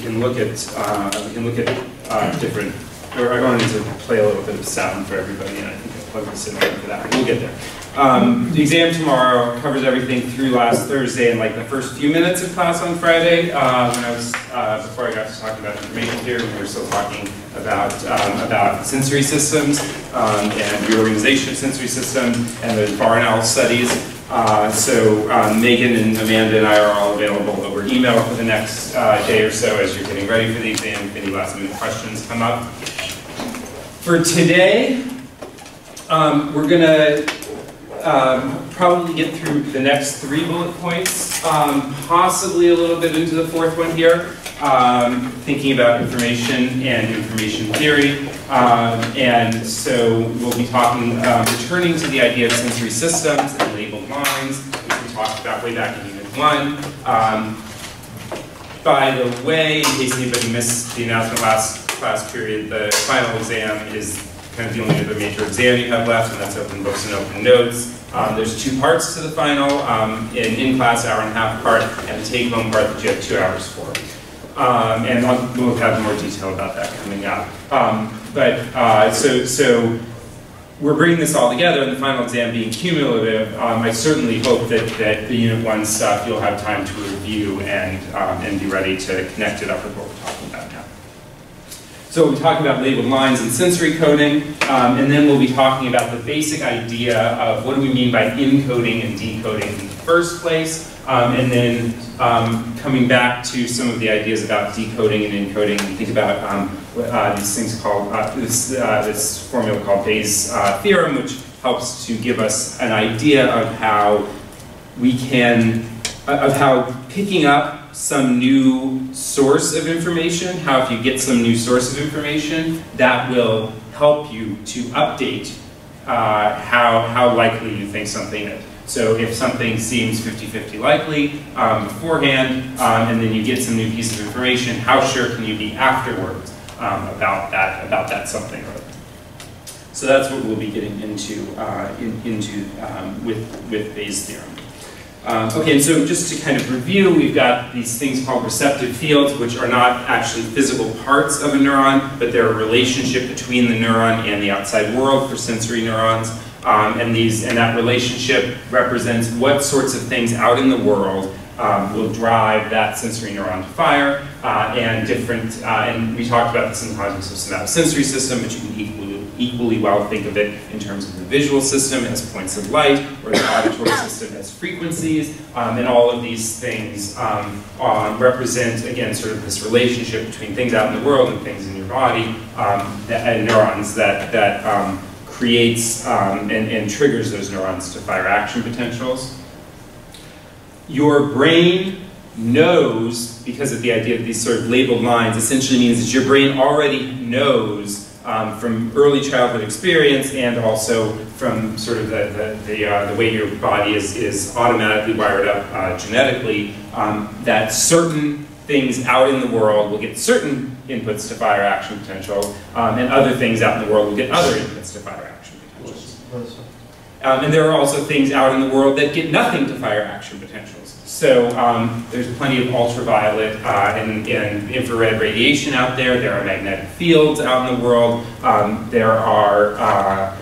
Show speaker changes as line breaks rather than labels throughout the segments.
we can look at, uh, can look at uh, different, or I'm going to play a little bit of sound for everybody, and I think I'll plug this in for that. We'll get there. Um, the exam tomorrow covers everything through last Thursday and like the first few minutes of class on Friday. Uh, when I was uh, before I got to talking about information theory, we were still talking about um, about sensory systems um, and reorganization of sensory systems and the Barnell studies. Uh, so um, Megan and Amanda and I are all available over email for the next uh, day or so as you're getting ready for the exam. If any last minute questions come up. For today, um, we're going to um, probably get through the next three bullet points, um, possibly a little bit into the fourth one here, um, thinking about information and information theory. Um, and so we'll be talking, um, returning to the idea of sensory systems and labeled lines, which we talked about way back in Unit 1. Um, by the way, in case anybody missed the announcement last class period, the final exam is kind of the only other major exam you have left, and that's open books and open notes. Um, there's two parts to the final, um, an in-class hour and a half part, and a take-home part that you have two hours for. Um, and I'll, we'll have more detail about that coming up. Um, but uh, so, so we're bringing this all together, and the final exam being cumulative. Um, I certainly hope that, that the Unit 1 stuff you'll have time to review and, um, and be ready to connect it up with what we're talking about. So we'll be talking about labeled lines and sensory coding, um, and then we'll be talking about the basic idea of what do we mean by encoding and decoding in the first place, um, and then um, coming back to some of the ideas about decoding and encoding, and think about um, uh, these things called, uh, this, uh, this formula called Bayes' uh, theorem, which helps to give us an idea of how we can, of how picking up some new source of information, how if you get some new source of information, that will help you to update uh, how, how likely you think something is. So if something seems 50-50 likely um, beforehand, um, and then you get some new piece of information, how sure can you be afterwards um, about that about that something? So that's what we'll be getting into uh, in, into um, with with Bayes' theorem. Um, okay, and so just to kind of review, we've got these things called receptive fields, which are not actually physical parts of a neuron, but they're a relationship between the neuron and the outside world for sensory neurons. Um, and these and that relationship represents what sorts of things out in the world um, will drive that sensory neuron to fire, uh, and different. Uh, and we talked about this in the context of somatosensory system, but you can equally equally well think of it in terms of the visual system as points of light, or the auditory system as frequencies, um, and all of these things um, um, represent, again, sort of this relationship between things out in the world and things in your body, um, that, and neurons that, that um, creates um, and, and triggers those neurons to fire action potentials. Your brain knows, because of the idea of these sort of labeled lines, essentially means that your brain already knows um, from early childhood experience and also from sort of the, the, the, uh, the way your body is, is automatically wired up uh, genetically, um, that certain things out in the world will get certain inputs to fire action potential, um, and other things out in the world will get other inputs to fire action potentials. Um, and there are also things out in the world that get nothing to fire action potentials. So um, there's plenty of ultraviolet uh, and, and, infrared radiation out there. There are magnetic fields out in the world. Um, there are uh,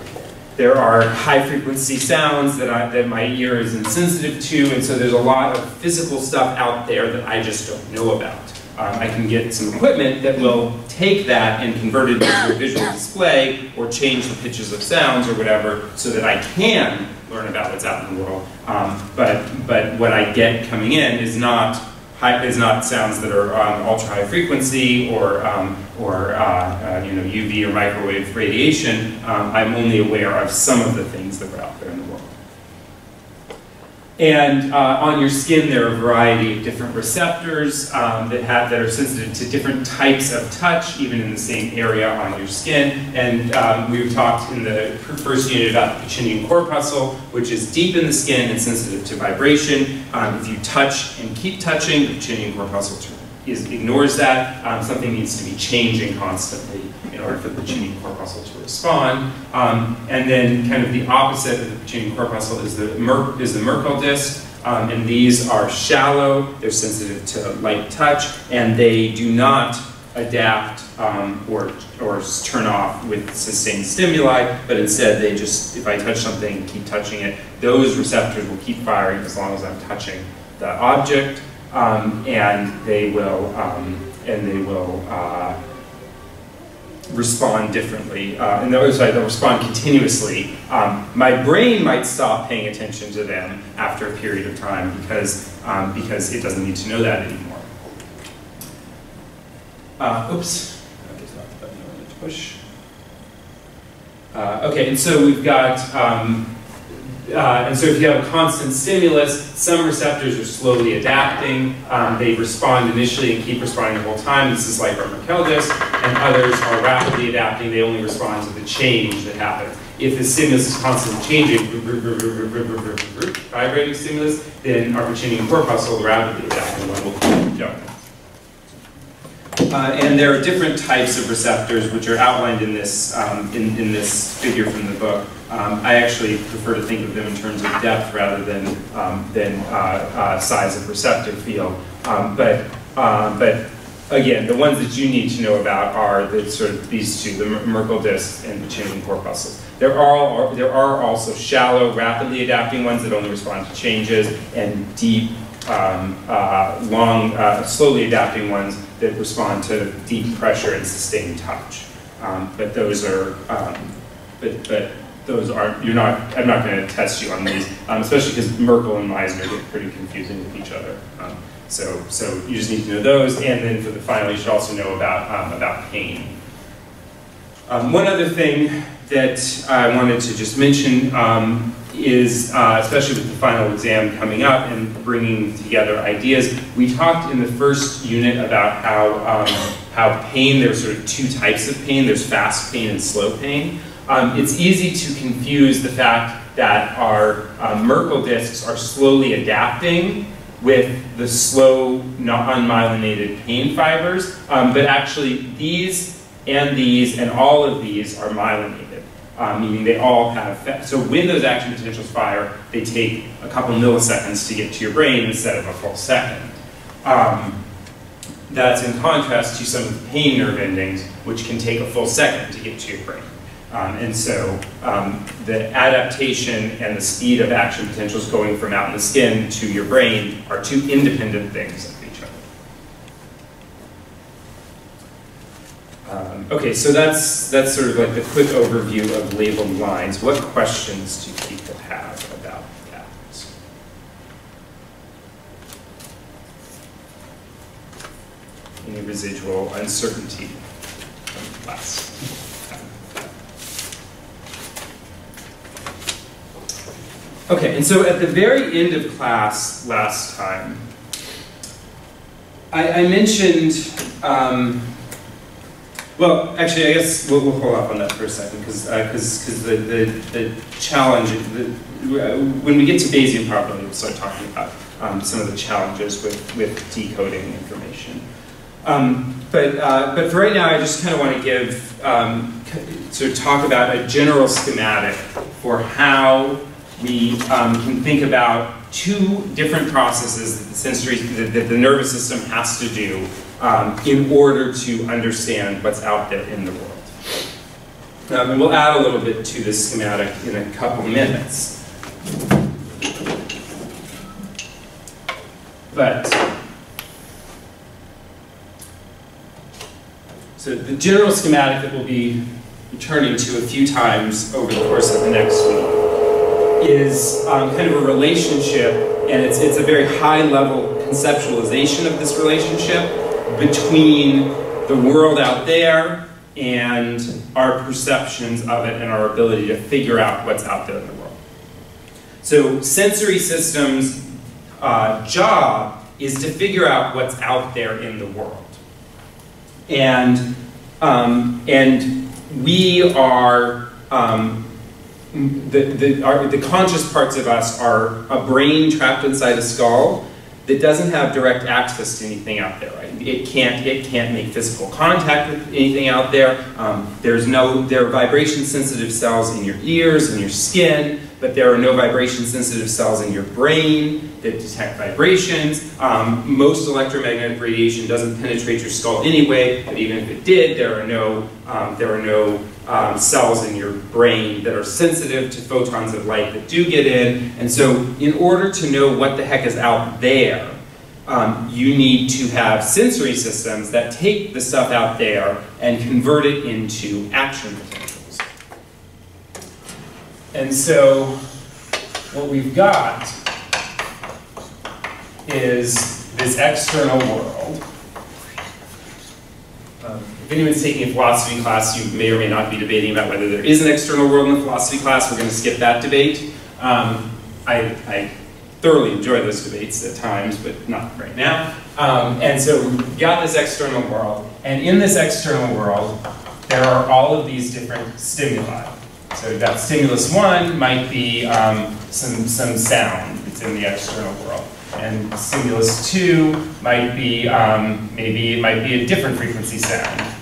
there are high frequency sounds that, I, that my ear is insensitive to, and so there's a lot of physical stuff out there that I just don't know about. Um, I can get some equipment that will take that and convert it into a visual display or change the pitches of sounds or whatever so that I can learn about what's out in the world. Um, but but what I get coming in is not high, is not sounds that are on ultra high frequency or um, or uh, uh, you know UV or microwave radiation. Um, I'm only aware of some of the things that are out there in the world. And uh, on your skin, there are a variety of different receptors um, that, have, that are sensitive to different types of touch, even in the same area on your skin. And um, we've talked in the first unit about the Pacinian corpuscle, which is deep in the skin and sensitive to vibration. Um, if you touch and keep touching, the Pacinian corpuscle is, ignores that. Um, something needs to be changing constantly in order for the Pacinian corpuscle to respond. Um, and then kind of the opposite of the Pacinian corpuscle is the, Mer is the Merkel disc. Um, and these are shallow, they're sensitive to light touch, and they do not adapt um, or, or turn off with sustained stimuli, but instead they just, if I touch something, keep touching it. Those receptors will keep firing as long as I'm touching the object, um, and they will, um, and they will uh, respond differently. Uh, and those, sorry, they'll respond continuously. Um, my brain might stop paying attention to them after a period of time because, um, because it doesn't need to know that anymore. Uh, oops, that was not the button I wanted to push. Uh, okay, and so we've got, um, uh, and so if you have a constant stimulus, some receptors are slowly adapting. Um, they respond initially and keep responding the whole time. This is like our Merkel disc, and others are rapidly adapting. They only respond to the change that happens. If the stimulus is constantly changing, vibrating stimulus, then our Pacinian corpuscle rapidly adapting one will going. Uh, and there are different types of receptors which are outlined in this, um, in, in this figure from the book. Um, I actually prefer to think of them in terms of depth rather than, um, than uh, uh, size of receptor field. Um, but, uh, but again, the ones that you need to know about are the sort of these two, the Merkel disc and the Pacinian corpuscles. There are, there are also shallow, rapidly adapting ones that only respond to changes, and deep, um, uh, long, uh, slowly adapting ones that respond to deep pressure and sustained touch. Um, but those are, um, but, but those are, you're not, I'm not going to test you on these, um, especially because Merkel and Meissner get pretty confusing with each other. Um, so, so you just need to know those, and then for the final, you should also know about, um, about pain. Um, one other thing that I wanted to just mention um, is, uh, especially with the final exam coming up and bringing together ideas, we talked in the first unit about how, um, how pain, there's sort of two types of pain, there's fast pain and slow pain. Um, it's easy to confuse the fact that our uh, Merkel discs are slowly adapting with the slow, unmyelinated pain fibers, um, but actually these and these and all of these are myelinated, uh, meaning they all have, so when those action potentials fire, they take a couple milliseconds to get to your brain instead of a full second. Um, that's in contrast to some pain nerve endings, which can take a full second to get to your brain. Um, and so um, the adaptation and the speed of action potentials going from out in the skin to your brain are two independent things of each other. Um, okay, so that's, that's sort of like the quick overview of labeled lines. What questions do people have about that? Any residual uncertainty class? Okay, and so at the very end of class last time, I, I mentioned, um, well, actually, I guess we'll, we'll, hold off on that for a second, because because uh, the, the, the challenge, the, when we get to Bayesian probability, we'll start talking about um, some of the challenges with, with decoding information. Um, but, uh, but for right now, I just kind of want to give, um, to talk about a general schematic for how we um, can think about two different processes that the sensory, that the nervous system has to do um, in order to understand what's out there in the world. Um, and we'll add a little bit to this schematic in a couple minutes. But, so the general schematic that we'll be returning to a few times over the course of the next week is um, kind of a relationship, and it's, it's a very high level conceptualization of this relationship between the world out there and our perceptions of it and our ability to figure out what's out there in the world. So sensory systems' uh, job is to figure out what's out there in the world. And, um, and we are um, the, the, our, the conscious parts of us are a brain trapped inside a skull that doesn't have direct access to anything out there, right? It can't, it can't make physical contact with anything out there. Um, there's no, there are vibration sensitive cells in your ears and your skin but there are no vibration sensitive cells in your brain that detect vibrations. Um, most electromagnetic radiation doesn't penetrate your skull anyway, but even if it did, there are no, um, there are no um, cells in your brain that are sensitive to photons of light that do get in. And so in order to know what the heck is out there, um, you need to have sensory systems that take the stuff out there and convert it into action potentials. And so what we've got is this external world. If anyone's taking a philosophy class, you may or may not be debating about whether there is an external world in the philosophy class. We're going to skip that debate. Um, I, I thoroughly enjoy those debates at times, but not right now. Um, and so we've got this external world, and in this external world, there are all of these different stimuli. So we've got stimulus one might be um, some, some sound that's in the external world. And stimulus two might be, um, maybe it might be a different frequency sound.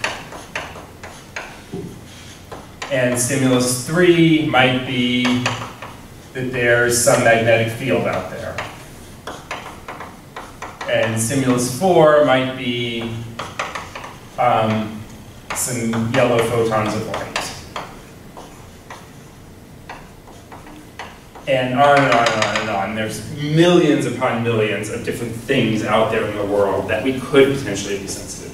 And stimulus three might be that there's some magnetic field out there. And stimulus four might be um, some yellow photons of light. And on and on and on and on. There's millions upon millions of different things out there in the world that we could potentially be sensitive to.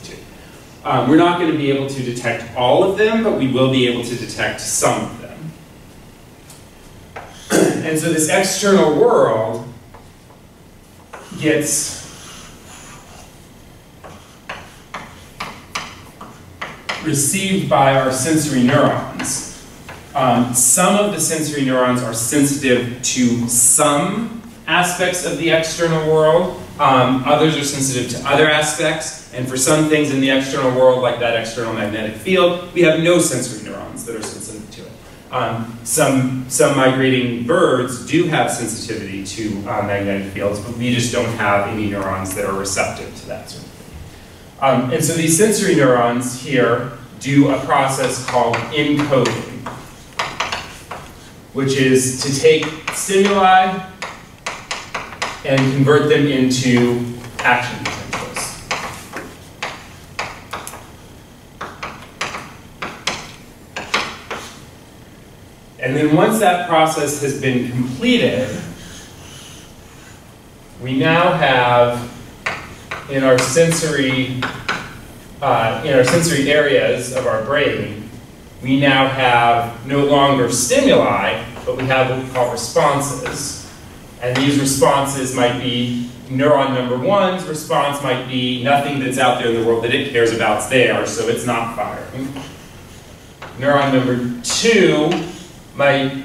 Um, we're not going to be able to detect all of them, but we will be able to detect some of them. And so this external world gets received by our sensory neurons. Um, some of the sensory neurons are sensitive to some aspects of the external world. Um, others are sensitive to other aspects. And for some things in the external world, like that external magnetic field, we have no sensory neurons that are sensitive to it. Um, some, some migrating birds do have sensitivity to uh, magnetic fields, but we just don't have any neurons that are receptive to that sort of thing. Um, and so these sensory neurons here do a process called encoding, which is to take stimuli and convert them into action potentials. And then once that process has been completed, we now have in our sensory uh, in our sensory areas of our brain, we now have no longer stimuli, but we have what we call responses. And these responses might be neuron number one's response might be nothing that's out there in the world that it cares about is there, so it's not firing. Neuron number two might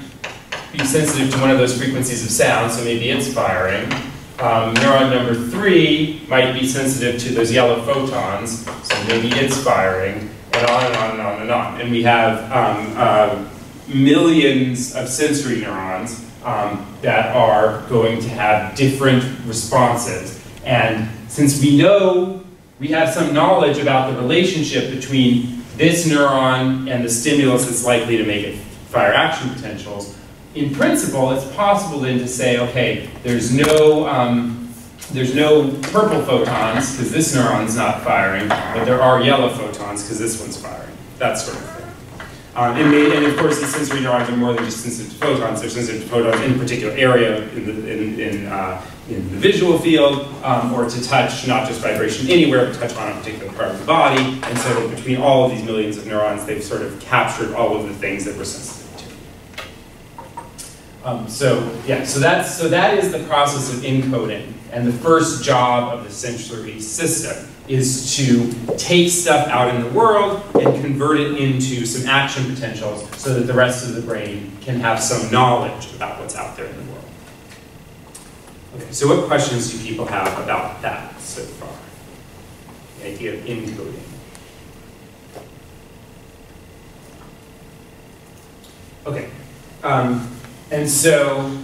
be sensitive to one of those frequencies of sound, so maybe it's firing. Um, neuron number three might be sensitive to those yellow photons, so maybe it's firing, and on and on and on and on. And we have um, uh, millions of sensory neurons um, that are going to have different responses. And since we know, we have some knowledge about the relationship between this neuron and the stimulus that's likely to make it fire action potentials, in principle, it's possible then to say, okay, there's no, um, there's no purple photons because this neuron's not firing, but there are yellow photons because this one's firing. That sort of thing. Um, and, may, and, of course, these sensory neurons are more than just sensitive to photons. They're sensitive to photons in a particular area in the, in, in, uh, in the visual field, um, or to touch not just vibration anywhere, but touch on a particular part of the body. And so between all of these millions of neurons, they've sort of captured all of the things that we're sensitive um, so yeah, so that's so that is the process of encoding, and the first job of the sensory system is to take stuff out in the world and convert it into some action potentials so that the rest of the brain can have some knowledge about what's out there in the world. Okay, so what questions do people have about that so far? The idea of encoding. Okay. Um, and so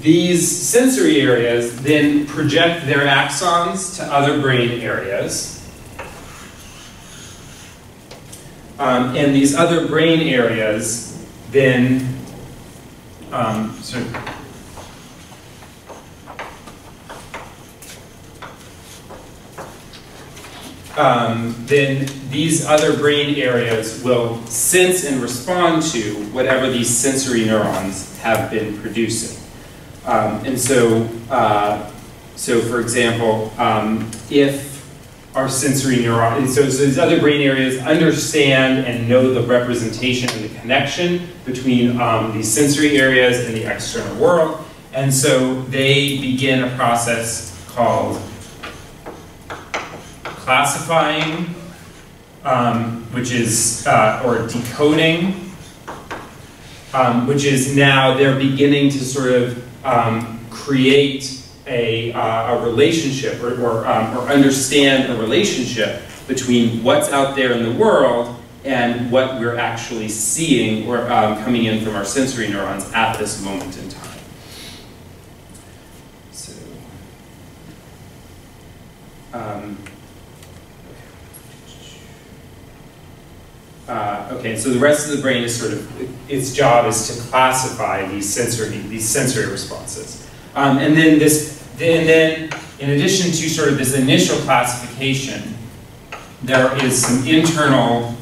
these sensory areas then project their axons to other brain areas. Um, and these other brain areas then um, sort of um, then these other brain areas will sense and respond to whatever these sensory neurons have been producing. Um, and so, uh, so for example, um, if our sensory neurons, so, so these other brain areas understand and know the representation and the connection between um, these sensory areas and the external world, and so they begin a process called classifying, um, which is, uh, or decoding, um, which is now they're beginning to sort of um, create a, uh, a relationship or, or, um, or understand a relationship between what's out there in the world and what we're actually seeing or um, coming in from our sensory neurons at this moment in time. So, um, Uh, okay, so the rest of the brain is sort of, its job is to classify these sensory, these sensory responses. Um, and then this, and then in addition to sort of this initial classification, there is some internal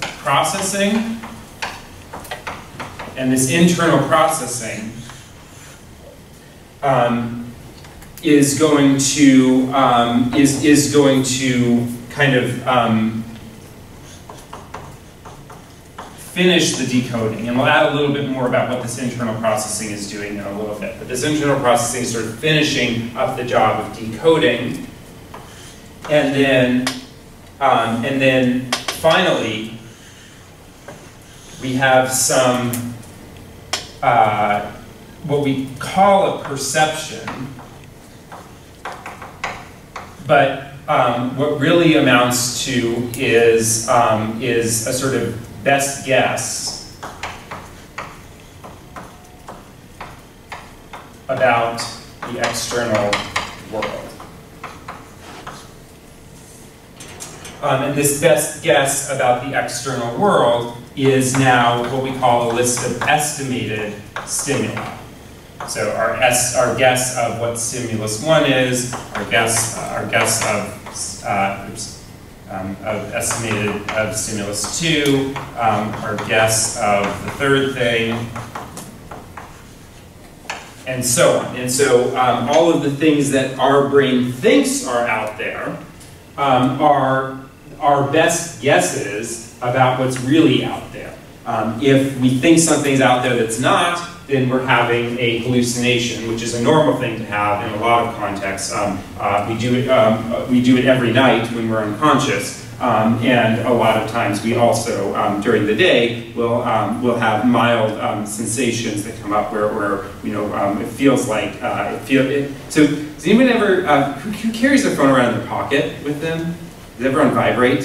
processing. And this internal processing um, is going to um, is is going to kind of um, finish the decoding, and we'll add a little bit more about what this internal processing is doing in a little bit. But this internal processing is sort of finishing up the job of decoding, and then, um, and then finally, we have some uh, what we call a perception, but um, what really amounts to is um, is a sort of best guess about the external world. Um, and this best guess about the external world is now what we call a list of estimated stimuli. So our, es our guess of what stimulus one is, our guess, uh, our guess of, uh, oops, um, of estimated of stimulus two, um, our guess of the third thing, and so on. And so um, all of the things that our brain thinks are out there um, are our best guesses about what's really out there. Um, if we think something's out there that's not, then we're having a hallucination, which is a normal thing to have in a lot of contexts. Um, uh, we, do it, um, we do it every night when we're unconscious. Um, and a lot of times we also, um, during the day, will um, will have mild um, sensations that come up where, where you know it feels like uh, it feel it. So does anyone ever uh, who, who, carries their phone around in their pocket with them? Does everyone vibrate?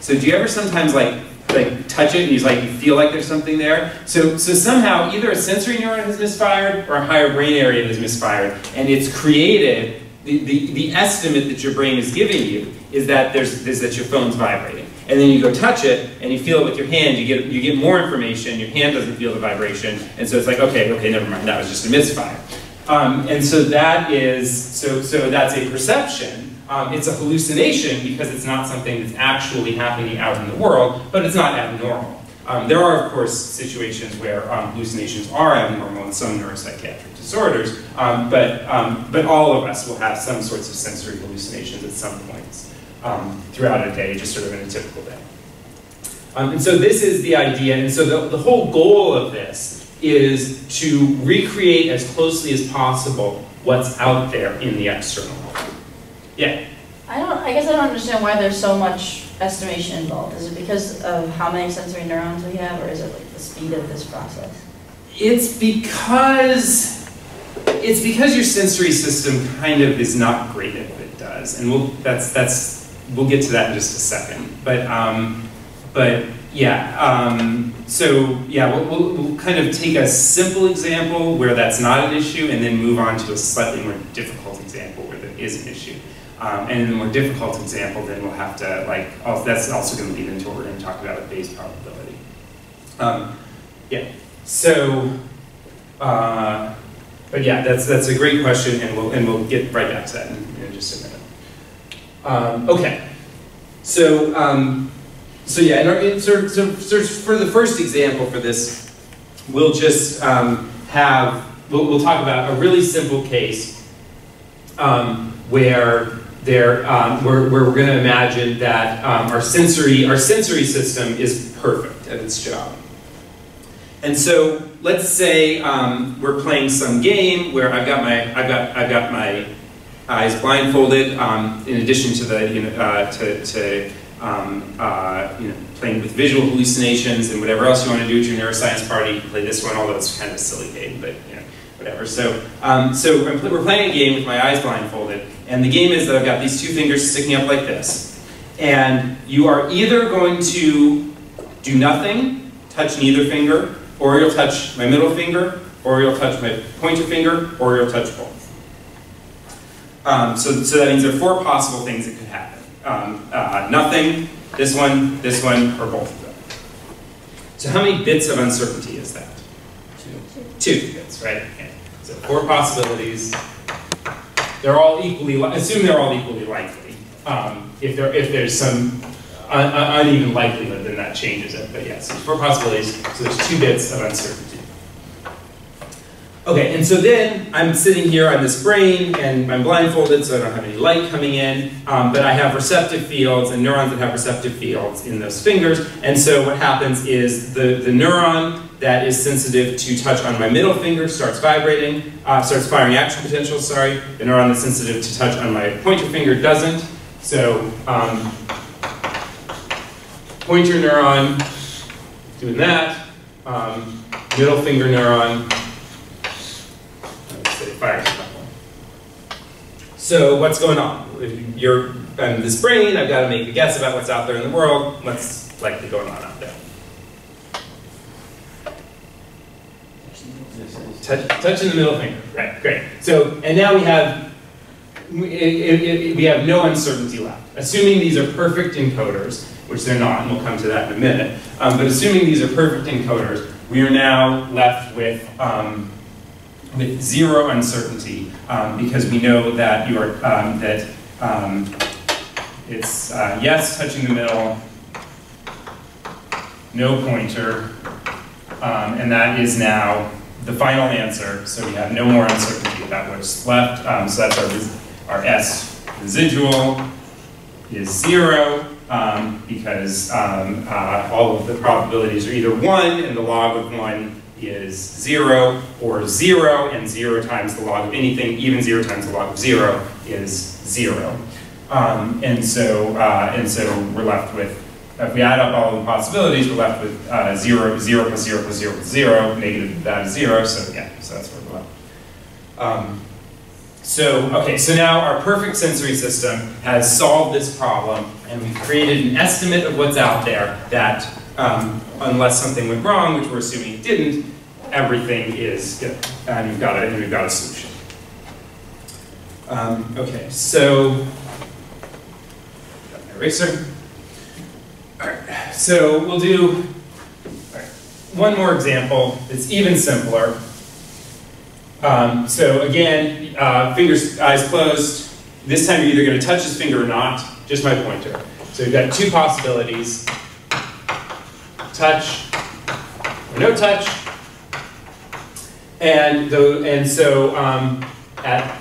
So do you ever sometimes like like touch it and you like you feel like there's something there. So so somehow either a sensory neuron has misfired or a higher brain area has misfired, and it's created the, the, the estimate that your brain is giving you is that there's is that your phone's vibrating. And then you go touch it and you feel it with your hand, you get you get more information, your hand doesn't feel the vibration, and so it's like, okay, okay, never mind, that was just a misfire. Um, and so that is so so that's a perception. Um, it's a hallucination because it's not something that's actually happening out in the world, but it's not abnormal. Um, there are, of course, situations where um, hallucinations are abnormal in some neuropsychiatric disorders, um, but, um, but all of us will have some sorts of sensory hallucinations at some points um, throughout a day, just sort of in a typical day. And so this is the idea, and so the, the whole goal of this is to recreate as closely as possible what's out there in the external. Yeah?
I don't, I guess I don't understand why there's so much estimation involved? Is it because of how many sensory neurons we have, or is it like the speed of this process?
It's because it's because your sensory system kind of is not great at what it does, and we'll that's that's we'll get to that in just a second. But um, but yeah, um, so yeah, we'll, we'll, we'll kind of take a simple example where that's not an issue, and then move on to a slightly more difficult example where there is an issue. Um, and in the more difficult example, then we'll have to, like, also, that's also going to lead into what we're going to talk about with Bayes probability. Um, yeah? so, uh, but yeah, that's, that's a great question, and we'll, and we'll get right back to that in, in just a minute. Um, okay, so, um, so yeah, and our, so, so, so for the first example for this, we'll just um, have, we'll, we'll talk about a really simple case um, where there, um, where, where we're going to imagine that um, our sensory, our sensory system is perfect at its job. And so let's say um, we're playing some game where I've got my, I've got, I've got my eyes blindfolded. Um, in addition to the, you know, uh, to, to um, uh, you know, playing with visual hallucinations and whatever else you want to do at your neuroscience party, play this one. Although it's kind of a silly game, but you know, whatever. So, um, so we're playing a game with my eyes blindfolded, and the game is that I've got these two fingers sticking up like this, and you are either going to do nothing, touch neither finger, or you'll touch my middle finger, or you'll touch my pointer finger, or you'll touch both. Um, so, so that means there are four possible things that could happen. Um, uh, nothing, this one, this one, or both of them. So how many bits of uncertainty is that? Two. Two bits, right? So four possibilities. They're all equally, assume they're all equally likely. Um, if, there, if there's some un uneven likelihood, then that changes it. But yes, yeah, so four possibilities. So there's two bits of uncertainty. Okay, and so then I'm sitting here on this brain and I'm blindfolded so I don't have any light coming in, um, but I have receptive fields and neurons that have receptive fields in those fingers. And so what happens is the, the neuron that is sensitive to touch on my middle finger starts vibrating, uh, starts firing action potential, sorry. The neuron that's sensitive to touch on my pointer finger doesn't. So um, pointer neuron doing that, um, middle finger neuron fire So what's going on? You're in this brain, I've got to make a guess about what's out there in the world. What's likely going on out there? Touch, touching the middle finger, right, great. So, and now we have, we, it, it, we have no uncertainty left. Assuming these are perfect encoders, which they're not, and we'll come to that in a minute, um, but assuming these are perfect encoders, we are now left with um, with zero uncertainty um, because we know that you are um, that um, it's uh, yes touching the middle, no pointer, um, and that is now the final answer. So we have no more uncertainty about what's left. Um, so that's our our S residual is zero. Um, because uh, all of the probabilities are either 1 and the log of 1 is 0, or 0 and 0 times the log of anything, even 0 times the log of 0 is 0. Um, and, so, uh, and so we're left with, if we add up all the possibilities, we're left with uh, 0, 0 plus 0 plus 0 plus 0, negative that is 0, so yeah, so that's where we're left. Um, so, okay, so now our perfect sensory system has solved this problem, and we've created an estimate of what's out there that, um, unless something went wrong, which we're assuming it didn't, everything is good, and we've got a, and we've got a solution. Um, okay, so eraser. All right, so we'll do one more example. It's even simpler. Um, so again, uh, fingers, eyes closed. This time you're either going to touch his finger or not, just my pointer. So we've got two possibilities. Touch or no touch. And, the, and so um, at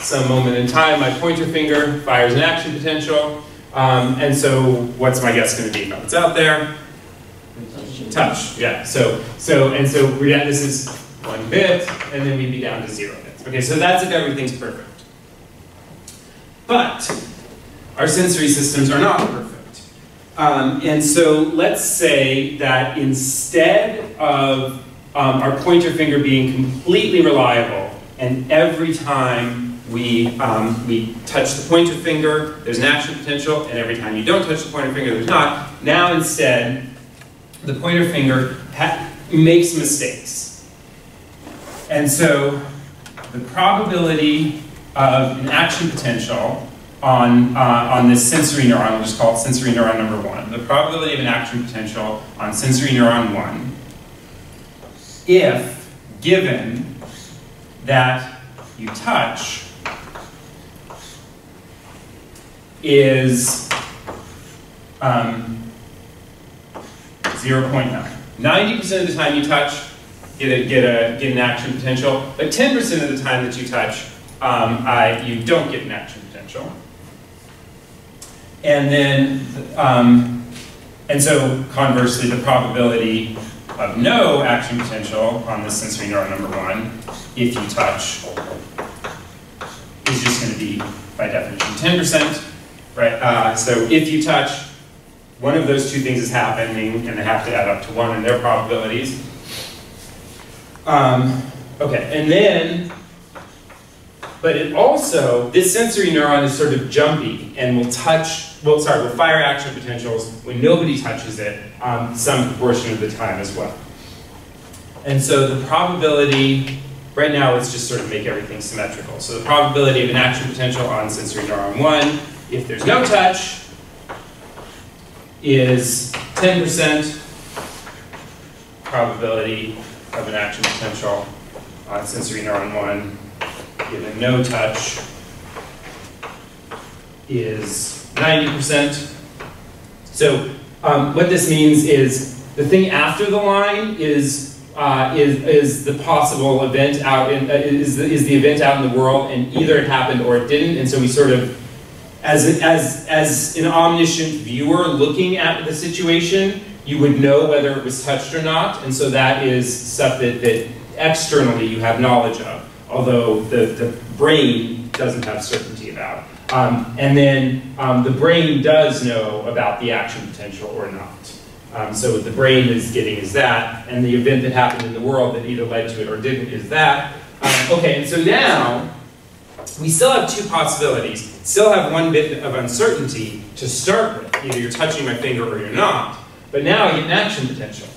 some moment in time, my pointer finger fires an action potential. Um, and so what's my guess going to be about what's out there? Touch, yeah. So, so, and so this is one bit, and then we'd be down to zero bits. Okay, so that's if everything's perfect. But our sensory systems are not perfect. Um, and so let's say that instead of um, our pointer finger being completely reliable, and every time we, um, we touch the pointer finger, there's an action potential, and every time you don't touch the pointer finger, there's not. Now instead, the pointer finger makes mistakes. And so the probability of an action potential on, uh, on this sensory neuron, we'll just call it sensory neuron number one. The probability of an action potential on sensory neuron one if, given that you touch is um, 0.9. 90% of the time you touch, get a, get a get an action potential, but 10% of the time that you touch, um, I, you don't get an action potential. And then, um, and so conversely, the probability of no action potential on this sensory neuron number one, if you touch, is just going to be, by definition, 10%. Right? Uh, so if you touch, one of those two things is happening, and they have to add up to one in their probabilities. Um, okay, and then, but it also, this sensory neuron is sort of jumpy and will touch, well, sorry, will fire action potentials when nobody touches it um, some proportion of the time as well. And so the probability, right now let's just sort of make everything symmetrical. So the probability of an action potential on sensory neuron 1, if there's no touch, is 10% probability of an action potential on sensory neuron 1 given no touch is 90%. So um, what this means is the thing after the line is uh, is, is the possible event out in, uh, is, the, is the event out in the world and either it happened or it didn't and so we sort of as, as, as an omniscient viewer looking at the situation you would know whether it was touched or not and so that is stuff that, that externally you have knowledge of although the, the brain doesn't have certainty about um, and then um, the brain does know about the action potential or not um, so what the brain is getting is that, and the event that happened in the world that either led to it or didn't is that. Um, okay, and so now we still have two possibilities. Still have one bit of uncertainty to start with. Either you're touching my finger or you're not. But now I get an action potential.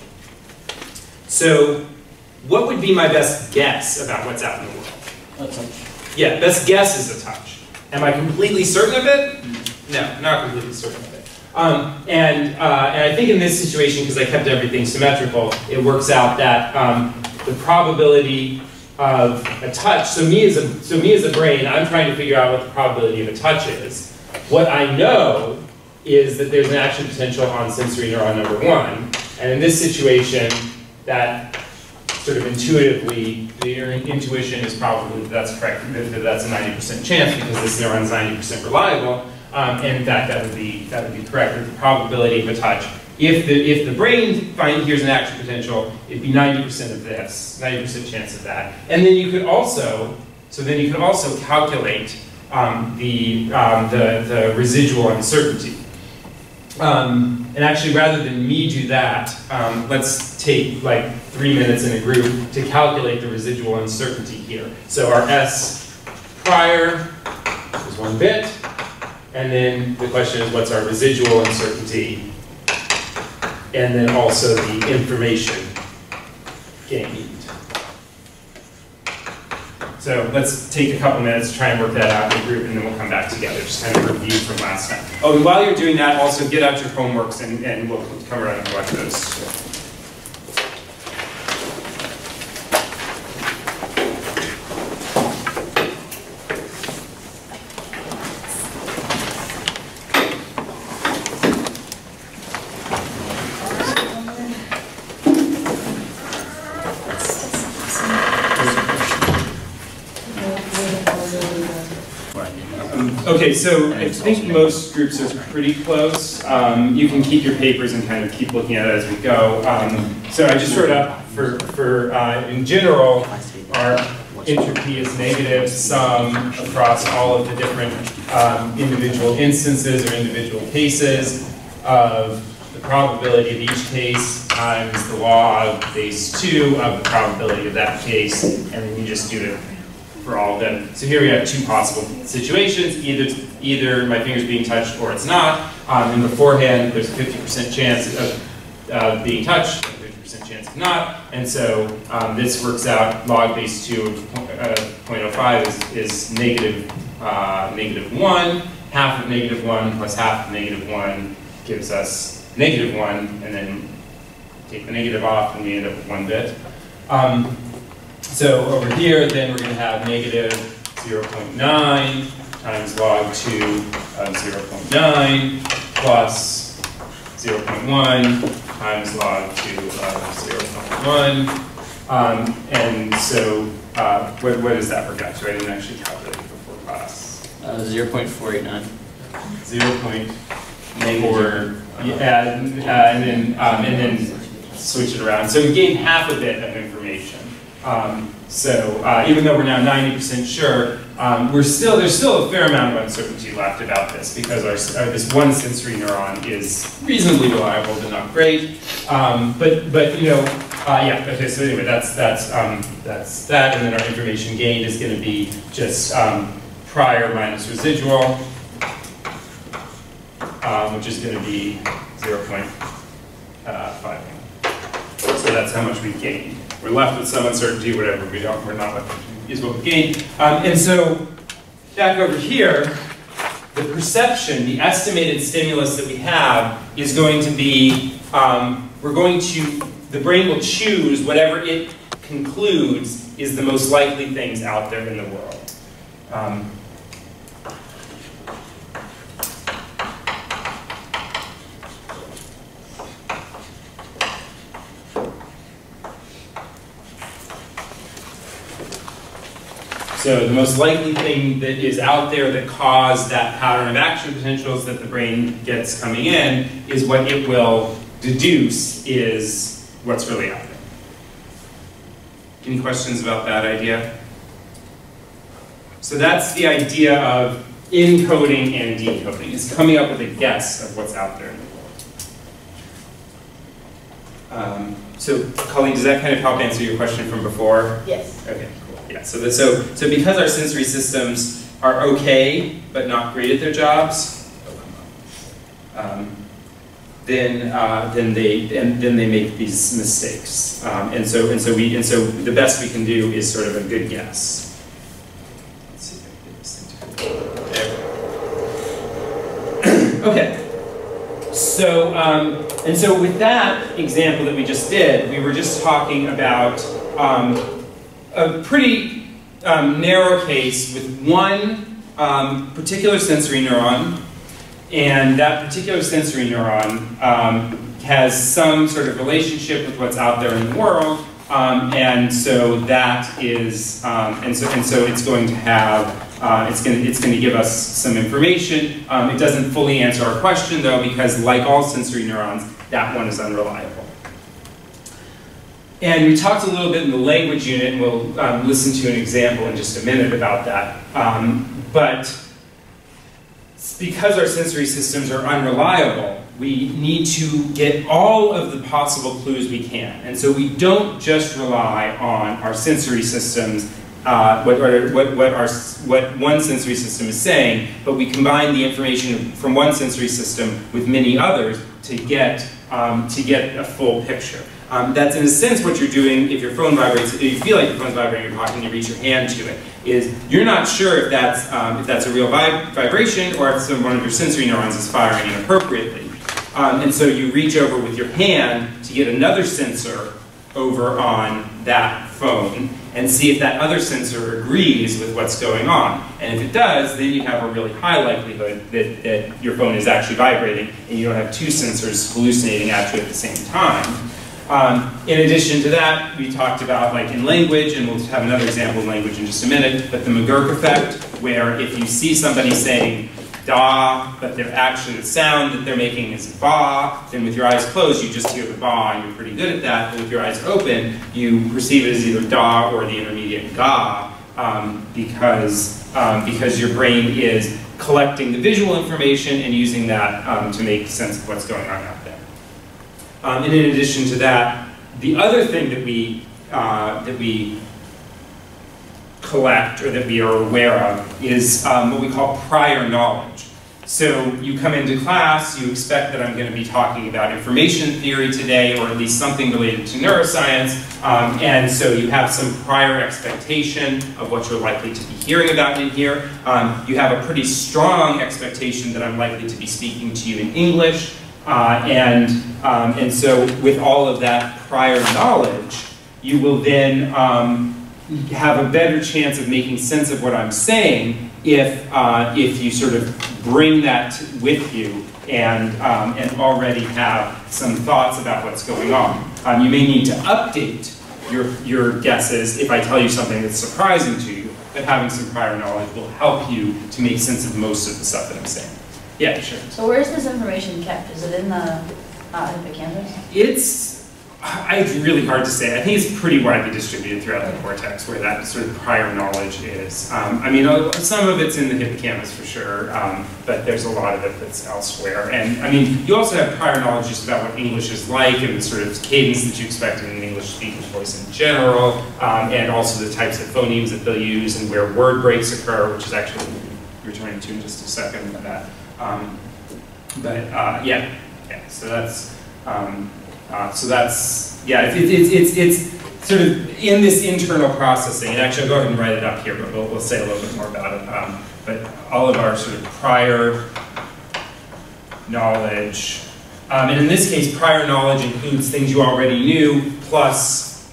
So what would be my best guess about what's out in the world?
A touch.
Yeah, best guess is a touch. Am I completely certain of it? No, not completely certain of it. Um, and, uh, and I think in this situation, because I kept everything symmetrical, it works out that um, the probability of a touch, so me, as a, so me as a brain, I'm trying to figure out what the probability of a touch is. What I know is that there's an action potential on sensory neuron number one, and in this situation, that sort of intuitively, your intuition is probably that that's correct, that that's a 90% chance because this neuron is 90% reliable. Um, and in fact, that would be that would be correct the probability of a touch. If the if the brain find here's an action potential, it'd be 90% of this, 90% chance of that. And then you could also, so then you could also calculate um, the, um, the the residual uncertainty. Um, and actually, rather than me do that, um, let's take like three minutes in a group to calculate the residual uncertainty here. So our S prior is one bit. And then the question is, what's our residual uncertainty? And then also the information gained. So let's take a couple minutes to try and work that out in a group, and then we'll come back together, just kind of review from last time. Oh, and while you're doing that, also get out your homeworks, and, and we'll come around and collect those. Okay, so I think most groups are pretty close. Um, you can keep your papers and kind of keep looking at it as we go. Um, so I just wrote up for, for uh, in general, our entropy is negative sum across all of the different um, individual instances or individual cases of the probability of each case times the log base 2 of the probability of that case, and then you just do it for all of them. So here we have two possible situations, either, either my finger's being touched or it's not. Um, and beforehand, there's a 50% chance of uh, being touched, a 50% chance of not. And so um, this works out, log base 2 of uh, 0.05 is, is negative, uh, negative 1. Half of negative 1 plus half of negative 1 gives us negative 1, and then take the negative off and we end up with 1 bit. Um, so over here, then we're going to have negative 0.9 times log 2 of 0.9 plus 0.1 times log 2 of 0.1. Um, and so uh, what, what does that work out to? I didn't actually calculate it before class.
Uh, 0.489.
0.4, yeah, and, uh, and then, um, and then switch it around. So we gain half a bit of information. Um, so uh, even though we're now 90% sure, um, we're still there's still a fair amount of uncertainty left about this because our, uh, this one sensory neuron is reasonably reliable but not great. Um, but but you know uh, yeah okay so anyway that's that's um, that's that and then our information gained is going to be just um, prior minus residual um, which is going to be 0.51. Uh, so that's how much we gained. We're left with some uncertainty, whatever we don't, we're not left is what we gained. Um, and so back over here, the perception, the estimated stimulus that we have is going to be, um, we're going to, the brain will choose whatever it concludes is the most likely things out there in the world. Um, So the most likely thing that is out there that caused that pattern of action potentials that the brain gets coming in is what it will deduce is what's really out there. Any questions about that idea? So that's the idea of encoding and decoding, is coming up with a guess of what's out there in the world. Um, so, Colleen, does that kind of help answer your question from before?
Yes.
Okay. Yeah, so, the, so, so because our sensory systems are okay, but not great at their jobs, um, then, uh, then, they, and then they make these mistakes. Um, and, so, and, so we, and so the best we can do is sort of a good guess. Okay. So, um, and so with that example that we just did, we were just talking about um, a pretty um, narrow case with one um, particular sensory neuron, and that particular sensory neuron um, has some sort of relationship with what's out there in the world, um, and so that is, um, and so and so it's going to have. Uh, it's going it's to give us some information. Um, it doesn't fully answer our question though, because like all sensory neurons, that one is unreliable. And we talked a little bit in the language unit, and we'll um, listen to an example in just a minute about that. Um, but because our sensory systems are unreliable, we need to get all of the possible clues we can. And so we don't just rely on our sensory systems, uh, what, what, what, our, what one sensory system is saying, but we combine the information from one sensory system with many others to get, um, to get a full picture. Um, that's in a sense what you're doing if your phone vibrates, if you feel like your phone's vibrating, you're talking, you reach your hand to it, is you're not sure if that's, um, if that's a real vib vibration or if some, one of your sensory neurons is firing inappropriately. Um, and so you reach over with your hand to get another sensor over on that phone and see if that other sensor agrees with what's going on. And if it does, then you have a really high likelihood that, that your phone is actually vibrating and you don't have two sensors hallucinating at you at the same time. Um, in addition to that, we talked about like in language, and we'll have another example in language in just a minute, but the McGurk effect, where if you see somebody saying da, but their actually the sound that they're making is ba, then with your eyes closed, you just hear the ba, and you're pretty good at that, but with your eyes open, you perceive it as either da or the intermediate ga, um, because, um, because your brain is collecting the visual information and using that um, to make sense of what's going on out there. Um, and in addition to that, the other thing that we, uh, that we collect or that we are aware of is um, what we call prior knowledge. So you come into class, you expect that I'm going to be talking about information theory today, or at least something related to neuroscience, um, and so you have some prior expectation of what you're likely to be hearing about in here. Um, you have a pretty strong expectation that I'm likely to be speaking to you in English, uh, and, um, and so with all of that prior knowledge, you will then um, have a better chance of making sense of what I'm saying if, uh, if you sort of bring that with you and, um, and already have some thoughts about what's going on. Um, you may need to update your, your guesses if I tell you something that's surprising to you, but having some prior knowledge will help you to make sense of most of the stuff that I'm saying. Yeah, sure.
So where is this information kept? Is it in the uh, hippocampus?
It's, it's really hard to say. I think it's pretty widely distributed throughout the cortex where that sort of prior knowledge is. Um, I mean, uh, some of it's in the hippocampus for sure, um, but there's a lot of it that's elsewhere. And I mean, you also have prior knowledge just about what English is like and the sort of cadence that you expect in an English speaker's voice in general, um, and also the types of phonemes that they'll use and where word breaks occur, which is actually returning to in just a second that. Um, but uh, yeah, yeah, so that's, um, uh, so that's, yeah, it's, it's, it's, it's sort of in this internal processing, and actually I'll go ahead and write it up here, but we'll, we'll say a little bit more about it. Um, but all of our sort of prior knowledge, um, and in this case, prior knowledge includes things you already knew, plus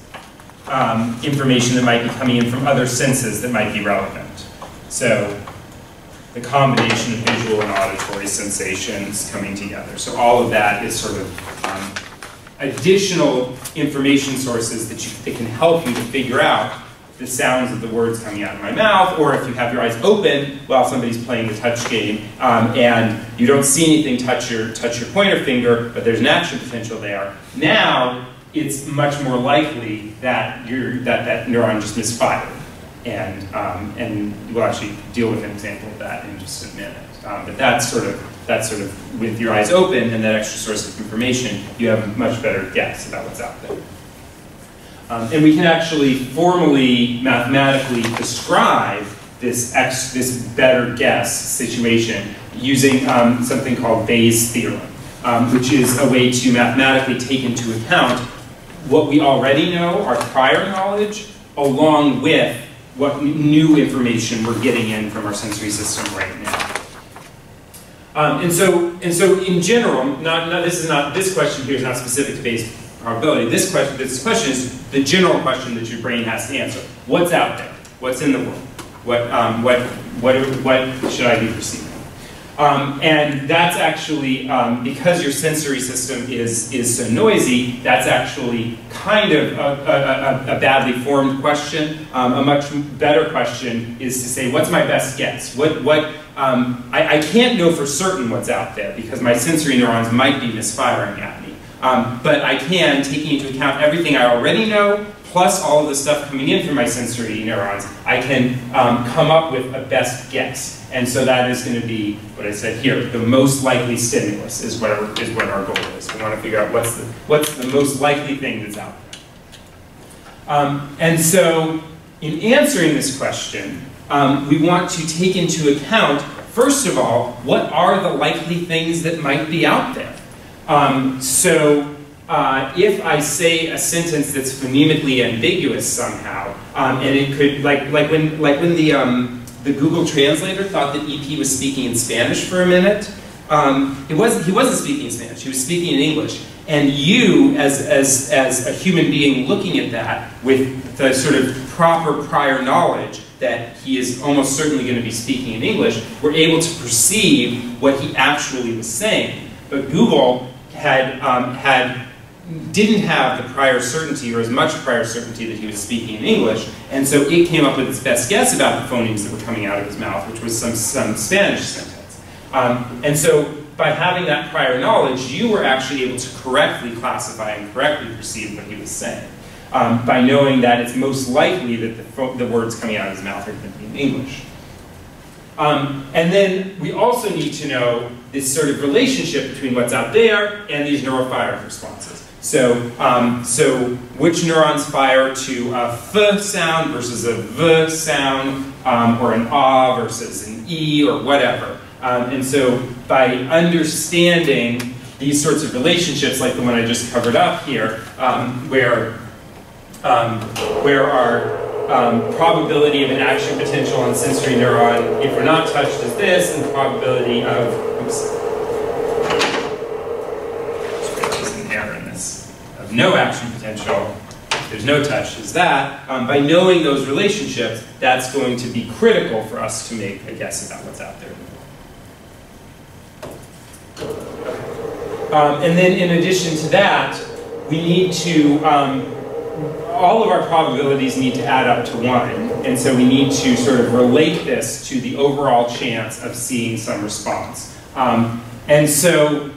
um, information that might be coming in from other senses that might be relevant. So the combination of visual and auditory sensations coming together. So all of that is sort of um, additional information sources that, you, that can help you to figure out the sounds of the words coming out of my mouth, or if you have your eyes open while somebody's playing the touch game um, and you don't see anything touch your, touch your pointer finger, but there's an action potential there. Now, it's much more likely that, you that that neuron just misfired. And, um, and we'll actually deal with an example of that in just a minute. Um, but that's sort of that's sort of with your eyes open and that extra source of information, you have a much better guess about what's out there. Um, and we can actually formally, mathematically describe this, ex, this better guess situation using um, something called Bayes' theorem, um, which is a way to mathematically take into account what we already know, our prior knowledge, along with what new information we're getting in from our sensory system right now. Um, and so, and so in general, not, not, this is not this question here is not specific to Bayes probability. This question, this question is the general question that your brain has to answer. What's out there? What's in the world? What, um, what, what, what should I be perceiving? Um, and that's actually, um, because your sensory system is, is so noisy, that's actually kind of a, a, a badly formed question. Um, a much better question is to say, what's my best guess? What, what, um, I, I, can't know for certain what's out there because my sensory neurons might be misfiring at me. Um, but I can, taking into account everything I already know, plus all of the stuff coming in from my sensory neurons, I can um, come up with a best guess. And so that is going to be what I said here. The most likely stimulus is what our, is what our goal is. We want to figure out what's the, what's the most likely thing that's out there. Um, and so in answering this question, um, we want to take into account, first of all, what are the likely things that might be out there? Um, so uh, if I say a sentence that's phonemically ambiguous somehow, um, and it could, like, like when, like when the, um, the Google translator thought that EP was speaking in Spanish for a minute, um, it wasn't, he wasn't speaking in Spanish, he was speaking in English. And you, as, as, as a human being looking at that with the sort of proper prior knowledge, that he is almost certainly going to be speaking in English, were able to perceive what he actually was saying. But Google had, um, had, didn't have the prior certainty or as much prior certainty that he was speaking in English, and so it came up with its best guess about the phonemes that were coming out of his mouth, which was some, some Spanish sentence. Um, and so by having that prior knowledge, you were actually able to correctly classify and correctly perceive what he was saying um, by knowing that it's most likely that the, the, words coming out of his mouth are going to be in English. Um, and then we also need to know this sort of relationship between what's out there and these neural fire responses. So, um, so which neurons fire to a f sound versus a v sound, um, or an ah versus an e, or whatever. Um, and so by understanding these sorts of relationships, like the one I just covered up here, um, where um, where our um, probability of an action potential on sensory neuron, if we're not touched, is this, and the probability of, oops, there's an error in this, of no action potential there's no touch, is that. Um, by knowing those relationships, that's going to be critical for us to make a guess about what's out there. Um, and then in addition to that, we need to, um, all of our probabilities need to add up to one. And so we need to sort of relate this to the overall chance of seeing some response. Um, and so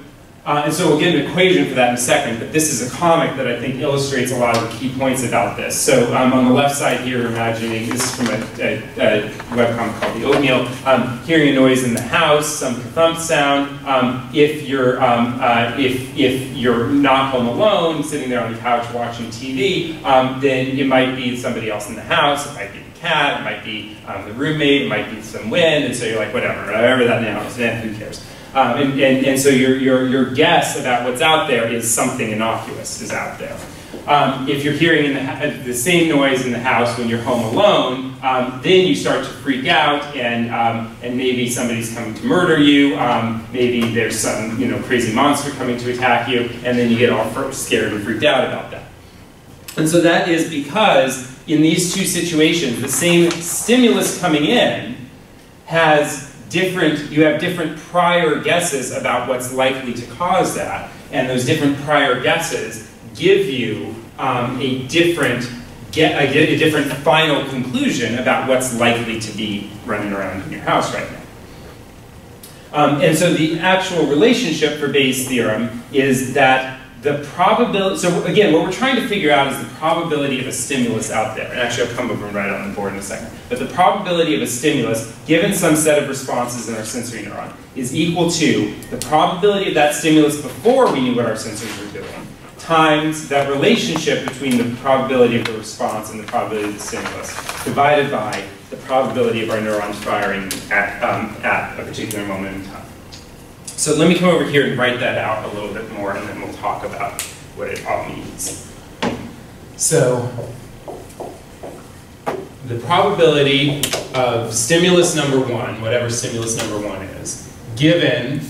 uh, and so we'll get an equation for that in a second, but this is a comic that I think illustrates a lot of the key points about this. So um, on the left side here, imagining, this is from a, a, a webcomic called The Oatmeal, um, hearing a noise in the house, some thump sound. Um, if, you're, um, uh, if, if you're not home alone, sitting there on the couch watching TV, um, then it might be somebody else in the house, it might be the cat, it might be um, the roommate, it might be some wind, and so you're like, whatever, whatever that now is, then who cares? Um, and, and, and, so your, your, your guess about what's out there is something innocuous is out there. Um, if you're hearing the, the, same noise in the house when you're home alone, um, then you start to freak out and, um, and maybe somebody's coming to murder you, um, maybe there's some you know, crazy monster coming to attack you, and then you get all scared and freaked out about that. And so that is because in these two situations, the same stimulus coming in has different, you have different prior guesses about what's likely to cause that, and those different prior guesses give you um, a different get a, a, different final conclusion about what's likely to be running around in your house right now. Um, and so the actual relationship for Bayes' theorem is that the probability, so again, what we're trying to figure out is the probability of a stimulus out there. And actually, I'll come over and write on the board in a second. But the probability of a stimulus, given some set of responses in our sensory neuron, is equal to the probability of that stimulus before we knew what our sensors were doing, times that relationship between the probability of the response and the probability of the stimulus, divided by the probability of our neurons firing at, um, at a particular moment in time. So let me come over here and write that out a little bit more, and then we'll talk about what it all means. So the probability of stimulus number one, whatever stimulus number one is, given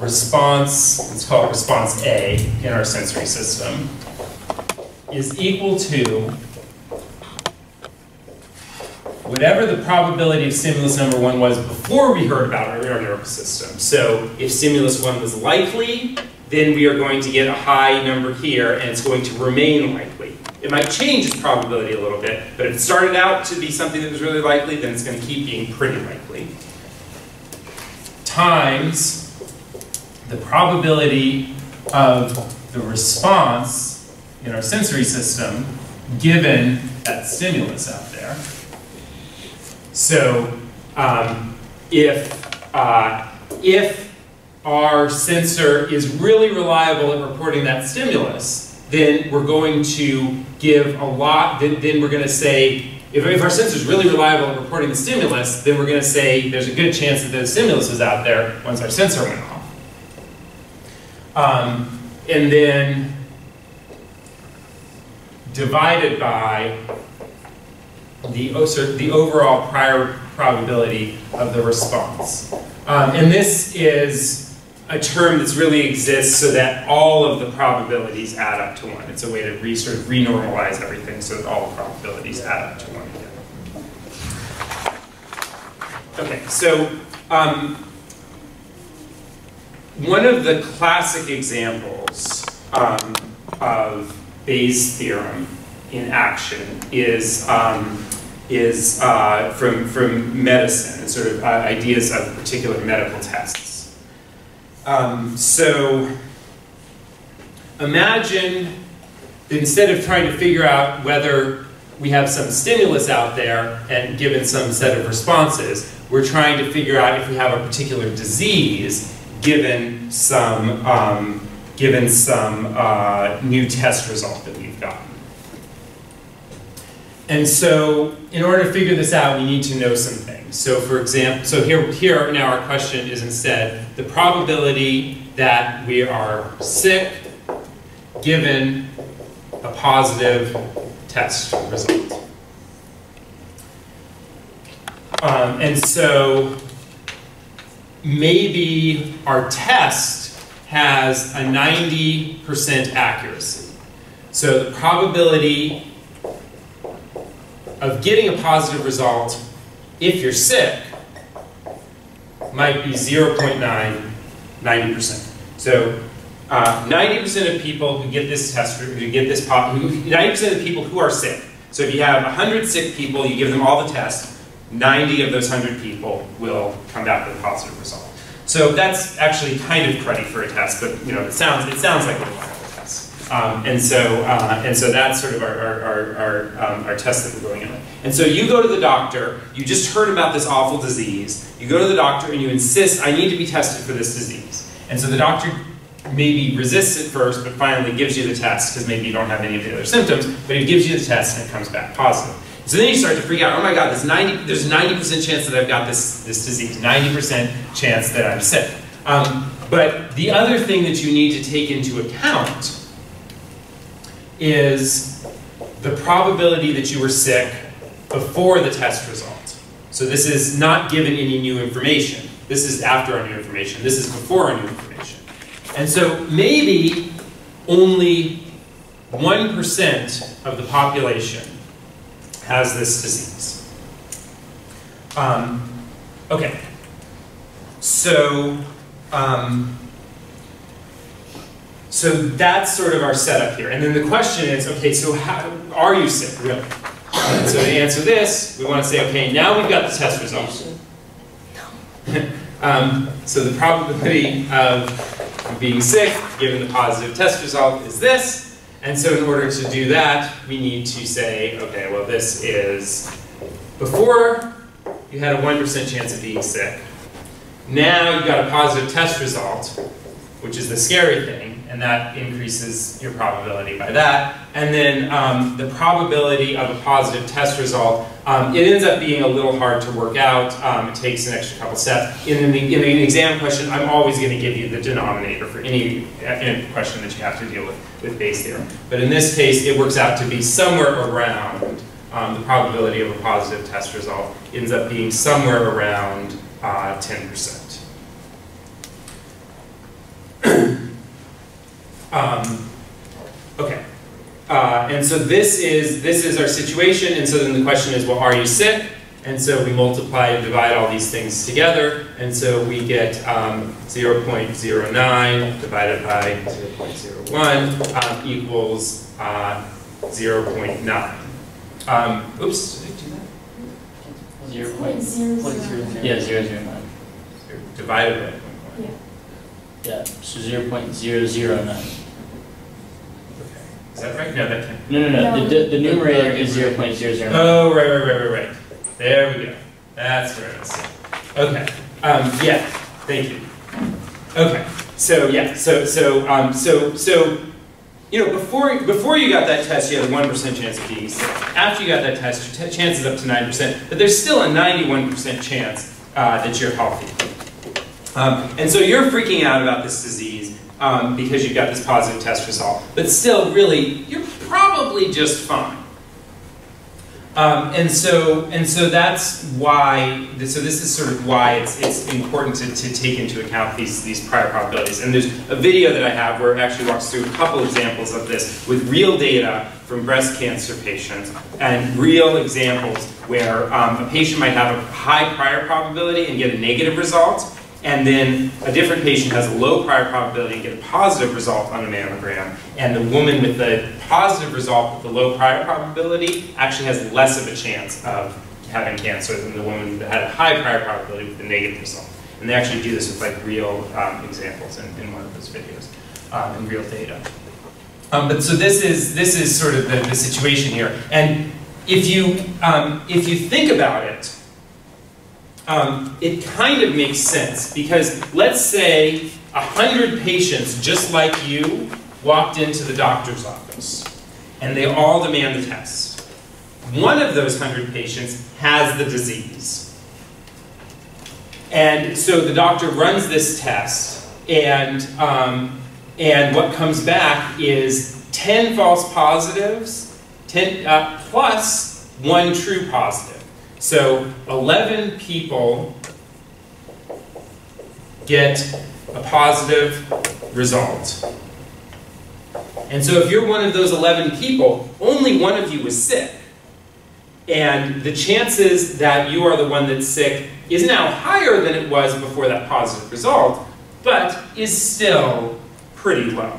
response, let's call it response A in our sensory system, is equal to whatever the probability of stimulus number one was before we heard about it in our nervous system. So if stimulus one was likely, then we are going to get a high number here, and it's going to remain likely. It might change its probability a little bit, but if it started out to be something that was really likely, then it's going to keep being pretty likely. Times the probability of the response in our sensory system given that stimulus out there. So um, if, uh, if our sensor is really reliable at reporting that stimulus, then we're going to give a lot, then, then we're going to say, if, if our sensor is really reliable at reporting the stimulus, then we're going to say there's a good chance that the stimulus is out there once our sensor went off. Um, and then divided by the, the overall prior probability of the response. Um, and this is a term that's really exists so that all of the probabilities add up to one. It's a way to re, sort of renormalize everything so that all the probabilities add up to one again. Okay, so um, one of the classic examples um, of Bayes' theorem in action is um, is uh, from, from medicine and sort of uh, ideas of particular medical tests. Um, so imagine instead of trying to figure out whether we have some stimulus out there and given some set of responses, we're trying to figure out if we have a particular disease given some, um, given some uh, new test result that we've gotten. And so in order to figure this out, we need to know some things. So for example, so here, here now our question is instead the probability that we are sick given a positive test result. Um, and so maybe our test has a 90% accuracy. So the probability of getting a positive result if you're sick might be 0.9, 90%. So uh, 90% of people who get this test, who get this, 90% of people who are sick. So if you have 100 sick people, you give them all the tests, 90 of those 100 people will come back with a positive result. So that's actually kind of cruddy for a test, but you know, it sounds, it sounds like a test. Um, and so, uh, and so that's sort of our, our, our, um, our test that we're going in. And so you go to the doctor, you just heard about this awful disease, you go to the doctor and you insist, I need to be tested for this disease. And so the doctor maybe resists at first, but finally gives you the test, because maybe you don't have any of the other symptoms, but he gives you the test and it comes back positive. So then you start to freak out, oh my god, there's 90, there's 90% chance that I've got this, this disease, 90% chance that I'm sick. Um, but the other thing that you need to take into account is the probability that you were sick before the test result. So this is not given any new information. This is after our new information. This is before our new information. And so maybe only 1% of the population has this disease. Um, okay, so um, so that's sort of our setup here. And then the question is, okay, so how, are you sick, really? And so to answer this, we want to say, okay, now we've got the test results. um, so the probability of being sick, given the positive test result, is this. And so in order to do that, we need to say, okay, well this is before you had a 1% chance of being sick. Now you've got a positive test result, which is the scary thing, and that increases your probability by that. And then um, the probability of a positive test result, um, it ends up being a little hard to work out. Um, it takes an extra couple steps. In, in an exam question, I'm always going to give you the denominator for any, any question that you have to deal with with Bayes' theorem. But in this case, it works out to be somewhere around um, the probability of a positive test result ends up being somewhere around 10%. Um, okay. Uh, and so this is, this is our situation, and so then the question is, well, are you sick? And so we multiply and divide all these things together, and so we get um, 0.09 divided by 0.01 um, equals uh, 0.9. Um, oops, did I do that?
Zero point zero zero. Yeah, zero zero nine.
Divided by
Yeah. Yeah, so zero point zero zero nine.
Okay. Is that right? No, that can't.
No, no, no,
No.
the, the numerator is zero point zero zero nine.
Oh, right, right, right, right, right. There we go. That's where it is. Okay. Um, yeah. Thank you. Okay. So yeah. So so um, so so you know before before you got that test, you had a one percent chance of being sick. After you got that test, your chance is up to nine percent, but there's still a ninety-one percent chance uh, that you're healthy. Um, and so you're freaking out about this disease um, because you've got this positive test result, but still, really, you're probably just fine. Um, and so, and so that's why. So this is sort of why it's it's important to, to take into account these these prior probabilities. And there's a video that I have where it actually walks through a couple examples of this with real data from breast cancer patients and real examples where um, a patient might have a high prior probability and get a negative result, and then a different patient has a low prior probability and get a positive result on a mammogram, and the woman with the positive result with the low prior probability actually has less of a chance of having cancer than the woman that had a high prior probability with the negative result. And they actually do this with like real um, examples in, in one of those videos, um, in real data. Um, but so this is this is sort of the, the situation here, and if you um, if you think about it, um, it kind of makes sense because let's say a hundred patients just like you walked into the doctor's office and they all demand the test. One of those hundred patients has the disease. And so the doctor runs this test and, um, and what comes back is 10 false positives 10, uh, plus one true positive. So 11 people get a positive result. And so if you're one of those 11 people, only one of you was sick. And the chances that you are the one that's sick is now higher than it was before that positive result, but is still pretty low.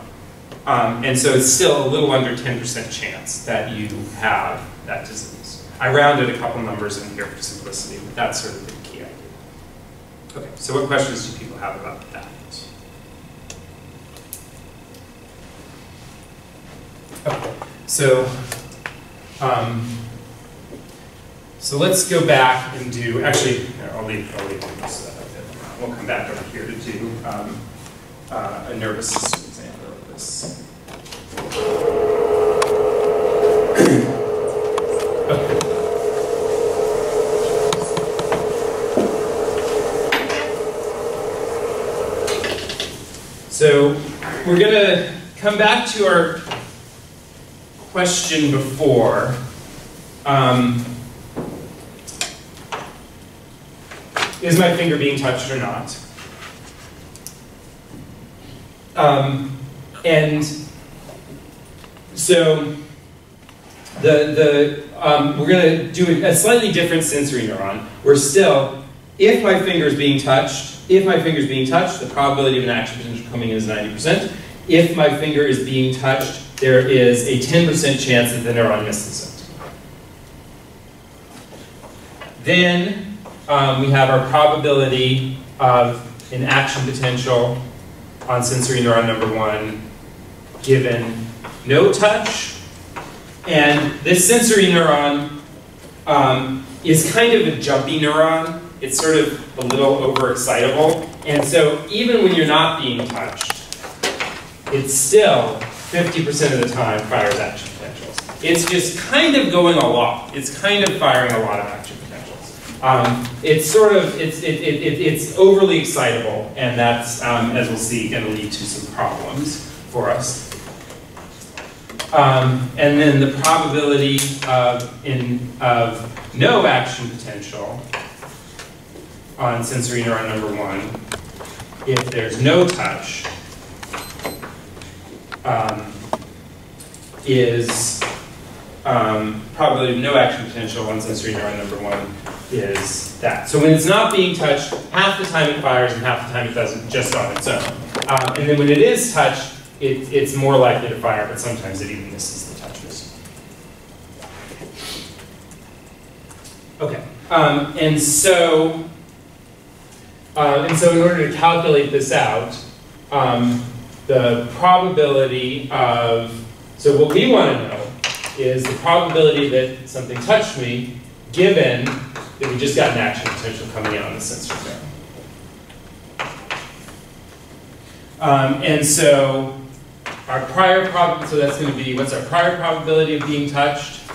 Um, and so it's still a little under 10% chance that you have that disease. I rounded a couple numbers in here for simplicity, but that's sort of the key idea. Okay, so what questions do people have about that? Okay, so, um, so let's go back and do, actually, I'll leave, I'll leave uh, we'll come back over here to do um, uh, a nervous system example of this. So we're going to come back to our question before. Um, is my finger being touched or not? Um, and so the, the, um, we're going to do a slightly different sensory neuron. We're still, if my finger is being touched, if my finger is being touched, the probability of an action potential coming in is 90%. If my finger is being touched, there is a 10% chance that the neuron misses it. Then um, we have our probability of an action potential on sensory neuron number one given no touch. And this sensory neuron um, is kind of a jumpy neuron. It's sort of a little overexcitable. And so even when you're not being touched, it's still 50% of the time fires action potentials. It's just kind of going a lot. It's kind of firing a lot of action potentials. Um, it's sort of, it's, it, it, it, it's overly excitable, and that's, um, as we'll see, going to lead to some problems for us. Um, and then the probability of, in, of no action potential on sensory neuron number one, if there's no touch, um, is um, probability of no action potential on sensory neuron number one is that. So when it's not being touched, half the time it fires and half the time it doesn't just on its own. Um, and then when it is touched, it, it's more likely to fire, but sometimes it even misses the touches. Okay, um, and so, uh, and so in order to calculate this out, um, the probability of, so what we want to know is the probability that something touched me given that we just got an action potential coming out on the sensor there. Um, and so our prior prob, so that's going to be, what's our prior probability of being touched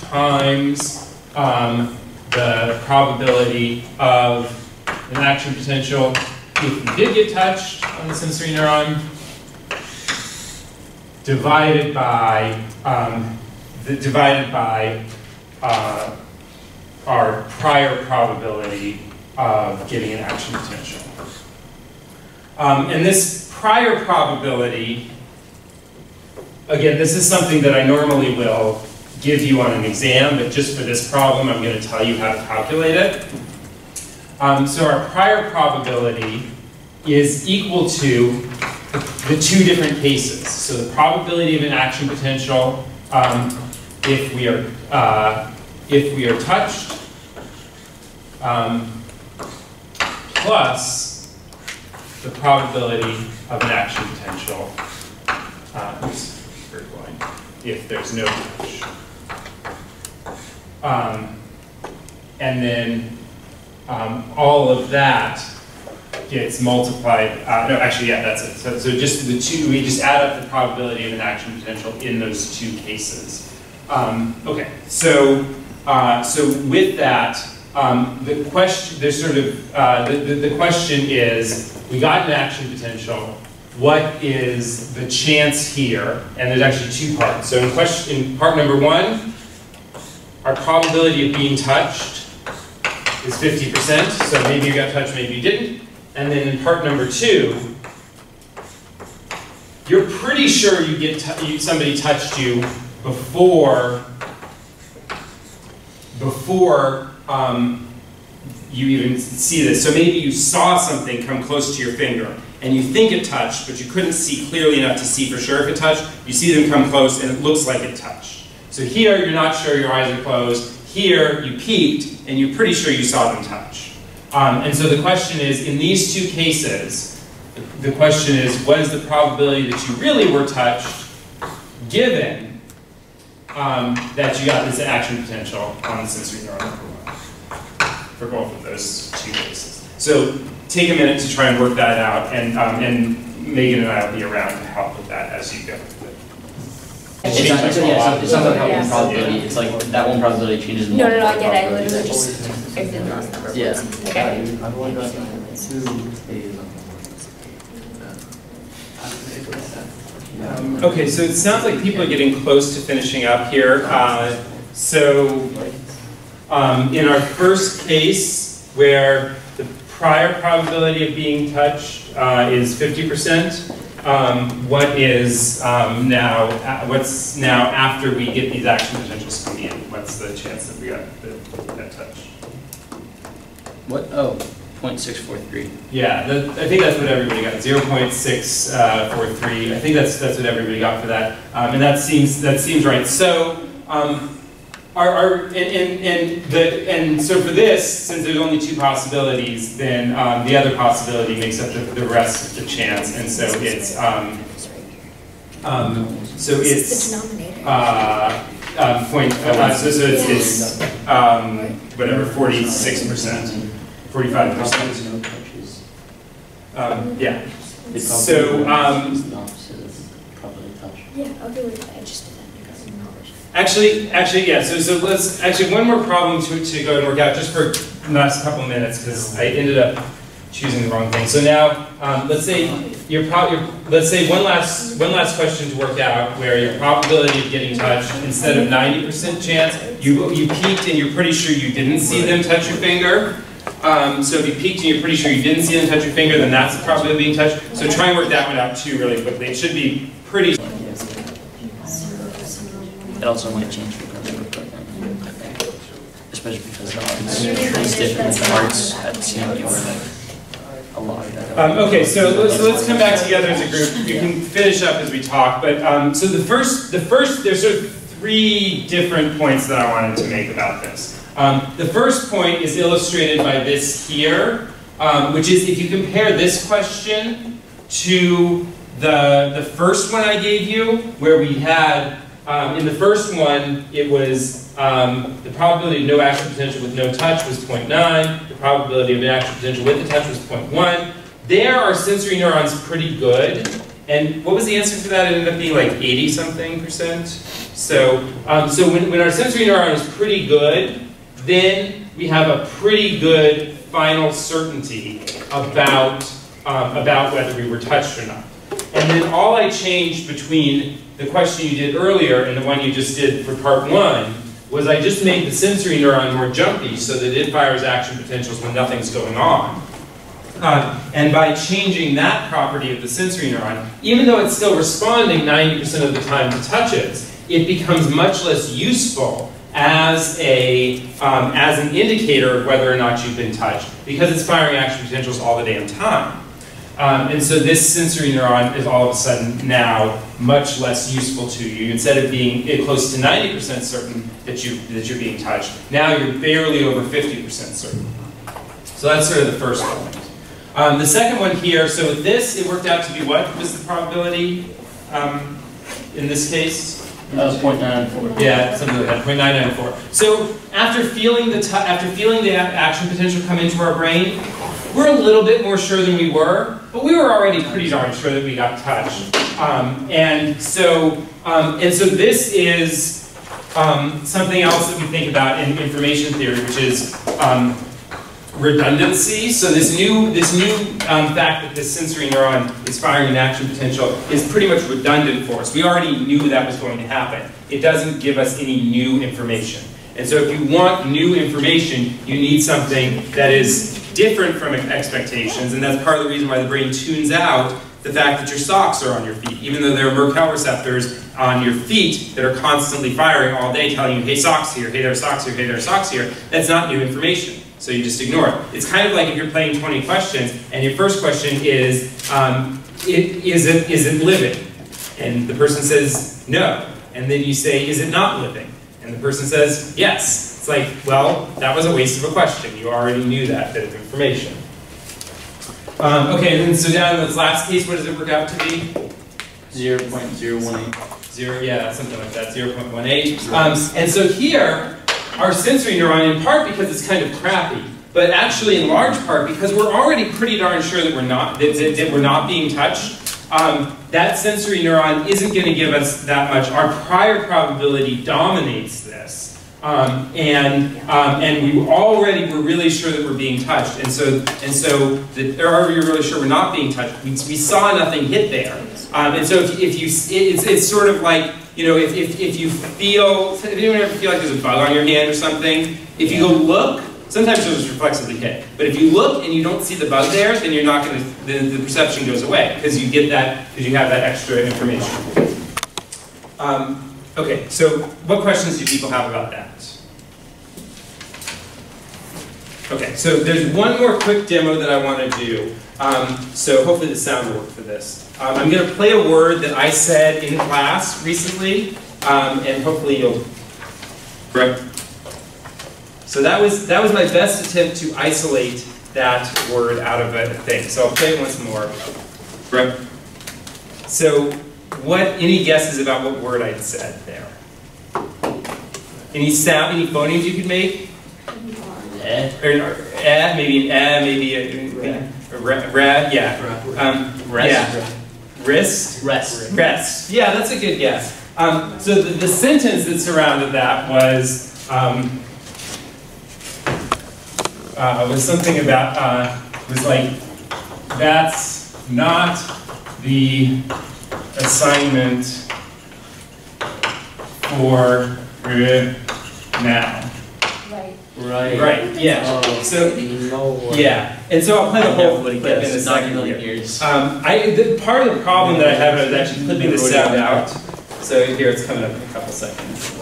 times um, the probability of an action potential if we did get touched on the sensory neuron divided by um, the, divided by uh, our prior probability of getting an action potential. Um, and this prior probability, again, this is something that I normally will give you on an exam, but just for this problem, I'm going to tell you how to calculate it. Um, so our prior probability is equal to the two different cases. So the probability of an action potential um, if we are uh, if we are touched um, plus the probability of an action potential uh, if there's no touch. Um, and then um, all of that gets multiplied, uh, no, actually, yeah, that's it. So, so just the two, we just add up the probability of an action potential in those two cases. Um, okay, so, uh, so with that, um, the question, there's sort of, uh, the, the, the question is, we got an action potential, what is the chance here? And there's actually two parts. So in question, in part number one, our probability of being touched is 50%, so maybe you got touched, maybe you didn't. And then in part number two, you're pretty sure you get somebody touched you before before um, you even see this. So maybe you saw something come close to your finger and you think it touched, but you couldn't see clearly enough to see for sure if it touched. You see them come close and it looks like it touched. So here you're not sure your eyes are closed. Here you peeked and you're pretty sure you saw them touch. Um, and so the question is, in these two cases, the question is, what is the probability that you really were touched, given um, that you got this action potential on the sensory neuron number one? For both of those two cases. So take a minute to try and work that out, and, um, and Megan and I will be around to help with that as you go.
It's not, it's, yeah, it's not like that one probability, it's like, that one probability changes
No, no, no, I get it, I literally just, I did the last number.
Yeah.
Okay.
Okay, so it sounds like people are getting close to finishing up here. Uh, So, um, in our first case, where the prior probability of being touched uh, is 50%, um, what is um, now, uh, what's now after we get these action potentials coming in? What's the chance that we got that that touch?
What, oh, point six four three.
Yeah, that, I think that's what everybody got, 0.643. uh. I think that's that's what everybody got for that, um, and that seems that seems right. So, our, our and, and, and the and so for this, since there's only two possibilities, then um, the other possibility makes up the, the rest of the chance, and so it's um, um, so it's
The denominator.
uh, um, point, uh, so, so it's, it's, um, whatever, forty-six percent, forty-five percent. Um, yeah, So, um,
It's the opposite of probability.
Yeah, I'll go with that, I just did that because of knowledge.
Actually, actually, yeah, so, so let's, actually, one more problem to, to go and work out, just for the last couple of minutes, because I ended up choosing the wrong thing. So now, um, let's say your prob, your, let's say one last, one last question to work out, where your probability of getting touched, instead of ninety percent chance, you, you peeked and you're pretty sure you didn't see them touch your finger. Um, so if you peeked and you're pretty sure you didn't see them touch your finger, then that's the probability of being touched. So try and work that one out too really quickly. It should be pretty
It also might change the program equipment, I think, especially because the arts, it's different, the arts at CMU are like a lot better.
Um, okay, so let's, so let's come back together as a group. You can finish up as we talk, but um, so the first, the first, there's sort of three different points that I wanted to make about this. Um, the first point is illustrated by this here, um, which is if you compare this question to the, the first one I gave you, where we had, um, in the first one, it was um, the probability of no action potential with no touch was 0.9, the probability of an action potential with the touch was 0.1. There, our sensory neurons pretty good. And what was the answer for that? It ended up being like 80 something percent. So, um, so when, when our sensory neuron is pretty good, then we have a pretty good final certainty about, um, about whether we were touched or not. And then all I changed between the question you did earlier and the one you just did for part one was I just made the sensory neuron more jumpy so that it fires action potentials when nothing's going on. Uh, and by changing that property of the sensory neuron, even though it's still responding 90% of the time to touches, it becomes much less useful as, a, um, as an indicator of whether or not you've been touched because it's firing action potentials all the damn time. Um, and so this sensory neuron is all of a sudden now much less useful to you. Instead of being eh, close to 90% certain that, you, that you're being touched, now you're barely over 50% certain. So that's sort of the first point. Um, the second one here, so with this, it worked out to be what was the probability um, in this case?
Point nine four.
Yeah, something like that, 0.994. So after feeling the t- after feeling the action potential come into our brain, we're a little bit more sure than we were, but we were already pretty darn sure that we got touched. Um, and so um, and so this is um, something else that we think about in information theory, which is um, redundancy. So this new, this new um, fact that this sensory neuron is firing an action potential is pretty much redundant for us. We already knew that was going to happen. It doesn't give us any new information. And so if you want new information, you need something that is different from expectations, and that's part of the reason why the brain tunes out the fact that your socks are on your feet, even though there are Merkel receptors on your feet that are constantly firing all day, telling you, hey, socks here, hey, there socks here, hey, there socks here. That's not new information, so you just ignore it. It's kind of like if you're playing 20 questions, and your first question is, um, it, is, it, is it living? And the person says, no. And then you say, is it not living? And the person says, yes. It's like, well, that was a waste of a question. You already knew that bit of information. Um, okay, and then so down in this last case, what does it work out to be?
Zero point zero one eight.
Zero, yeah, something like that, 0.18. Um, and so here, our sensory neuron, in part because it's kind of crappy, but actually in large part because we're already pretty darn sure that we're not, that, that, that we're not being touched, um, that sensory neuron isn't going to give us that much. Our prior probability dominates this. Um, and um, and we already were really sure that we're being touched, and so and so the, or you're really sure we're not being touched. We, we saw nothing hit there, um, and so if, if you it's, it's sort of like you know if, if, if you feel if anyone ever feel like there's a bug on your hand or something, if you go look, sometimes you'll just reflexively hit. But if you look and you don't see the bug there, then you're not going to the, the perception goes away because you get that because you have that extra information. Okay, so what questions do people have about that? Okay, so there's one more quick demo that I want to do. Um, so hopefully the sound will work for this. Um, I'm going to play a word that I said in class recently, um, and hopefully you'll. Right. So that was that was my best attempt to isolate that word out of a thing. So I'll play it once more. Right. So what, any guesses about what word I said there? Any sound, any phonemes you could make?
Eh.
Or, or eh, maybe an eh, maybe a, a re, re, yeah. Um,
Rest.
Yeah. Wrist?
Rest.
Rest. Yeah, that's a good guess. Um, so the, the sentence that surrounded that was, um, uh, was something about, uh, was like, that's not the assignment for now.
Right.
Right.
Right, yeah.
Oh,
So,
no.
yeah, and so I'll play the
I
whole clip in a
guessed. In a
second here.
years.
Um, I, the, part of the problem that I have is actually clipping the sound out. So here it's coming up in a couple seconds.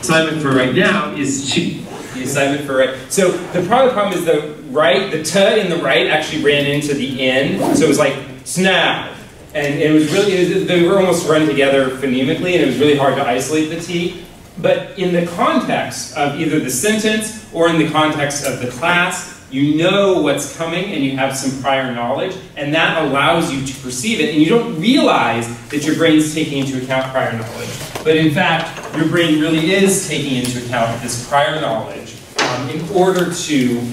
Assignment for right now is the assignment for right. So the part of the problem is the right, the t in the right actually ran into the n, so it was like snap, and it was really it was, they were almost run together phonemically, and it was really hard to isolate the t. But in the context of either the sentence or in the context of the class, you know what's coming and you have some prior knowledge, and that allows you to perceive it, and you don't realize that your brain's taking into account prior knowledge. But in fact, your brain really is taking into account this prior knowledge um, in order to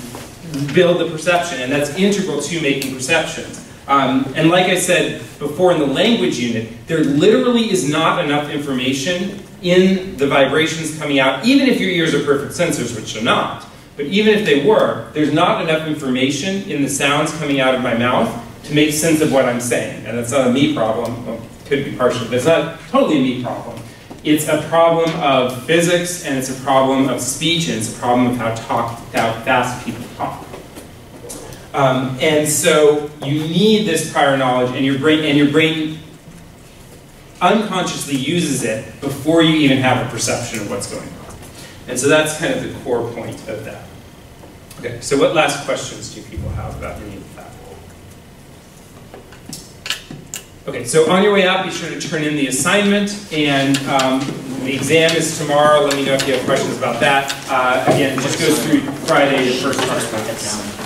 build the perception, and that's integral to making perceptions. Um, and like I said before in the language unit, there literally is not enough information in the vibrations coming out, even if your ears are perfect sensors, which they're not. But even if they were, there's not enough information in the sounds coming out of my mouth to make sense of what I'm saying. And that's not a me problem. Well, it could be partial, but it's not totally a me problem. It's a problem of physics, and it's a problem of speech, and it's a problem of how, talk, how fast people talk. Um, and so you need this prior knowledge, and your brain and your brain unconsciously uses it before you even have a perception of what's going on. And so that's kind of the core point of that. Okay, so what last questions do people have about any of that? Okay, so on your way out, be sure to turn in the assignment, and um, the exam is tomorrow. Let me know if you have questions about that. Uh, again, just goes through Friday, the first part.